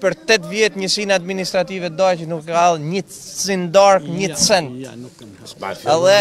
Për tetë vjet njësinë administrative Dajç nuk ka ardh një qindarkë, një cent. Edhe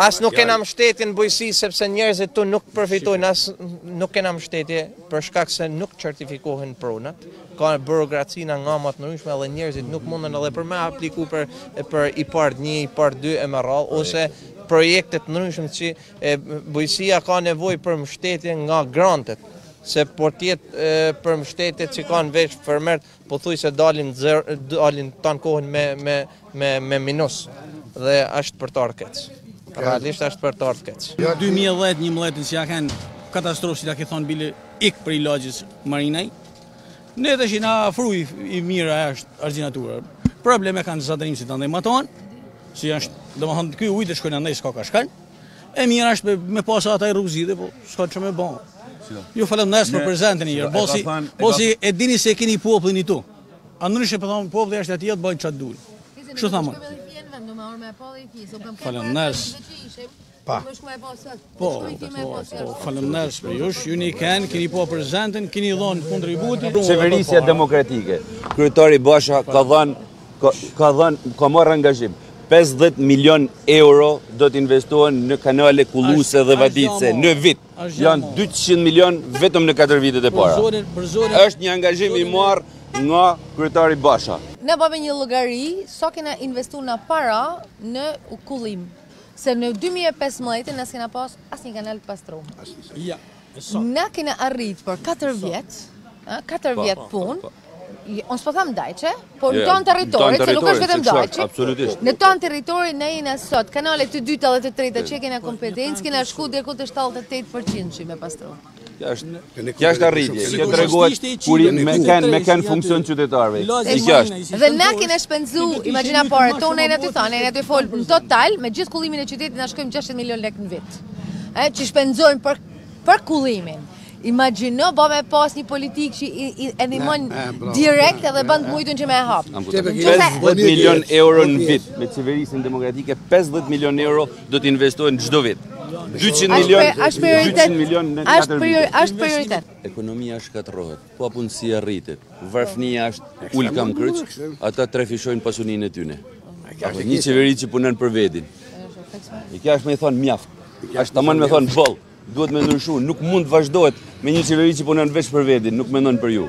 as nuk kena mështetje n'bujqësi, sepse njerëzit ktu nuk përfitojnë, as nuk kena mështetje, për shkak se nuk certifikohen pronat, ka burokracina nga ma të ndryshmet, edhe njerëzit nuk mundën edhe për me apliku për IPARD një, IPARD dy e me radhë, ose projektet të ndryshme që E bujqësia ka nevojë për mbështetje nga grantet, se po të jetë për mbështetje që kanë veç fermerët, pothuajse dalin zero, dalin tan kohën me me me me minus dhe është për të ardhur keq. Realisht është për të ardhur keq. 2010-11 që a kanë katastrofë, si ta ke thonë bile ik prej lagjes Marinaj, Ne të shi na fruj i mira e është arginatura. Probleme kanë zatërim si të ndaj matohen, si është, dhe më thonë, kjo ujtë shkojnë ndaj s'ka ka shkojnë, e mira është me pasë ata i rrugëzgjidhje, po s'ka ç'me ba. Ju faleminderit për prezantimin e juj, po si, po si e dini se e keni popllin këtu. A në nëshë e pëthonë, po popli është ati atë bajnë qatë dulë. Siç thamë. Faleminderit. Pa. Më shkoj po sot. Po, po faleminderit për ju. Ju një kanë, keni prezantimin, keni dhënë kontributin. Qeverisja demokratike. Kryetari Basha ka dhënë ka dhënë ka marrë angazhim. 50 milion euro do të investohen në kanale kulluese dhe vaditëse në vit. Janë 200 milion vetëm në 4 vitet e para. Është një angazhim i marrë nga kryetari Basha. Ne bëmë një llogari sa kena investu ne para në kullim. Se në 2015 ne s'kena pas asnjë kanal të pastru. Ja, e sot. Na kena arrit për 4 vjet, 4 po, vjet po, po, punë, Unë s'po tham Dajçi, por në tanë territorin, se nuk është vetëm Dajçi. Absolutisht. Në tanë territorin na jena sot, kanale të dyta dhe të treta që kena kompetencë, kena shku diku te 78% me pastru. Kjo është arritje, kjo tregon ç'ka me ken, me ken n'funksion t'qytetarve. Qikjo është. Dhe na kena shpenzu, imagina pare, to në e në të thonë, në e në të folë, në total, me gjithë kullimin e qytetit, na shkojnë 600 milion lek në vit. E, që shpenzojmë për, për kullimin. Imagjino, po me pas një politikë që i, i, e ndihmon direkt edhe ban t'mujtun që me e hap. 50 milion euro në vit, me qeverisjen demokratike, 50 milion euro Do të investohen çdo vit. 200 milion, 200 milion në 4 vite. Ashtë prioritet. Ekonomia shkatërrohet, papunësia rritet, varfënia është ulë kamkryq, ata trefishojnë pasuninë e tyne. Ka një qeveri që punon për vedin. Qikjo është me i thonë mjaft, është tamam me thonë boll, duhet me ndryshu, nuk mund të vazhdohet me një qeveri që punon veç për vedin, nuk mendon për ju.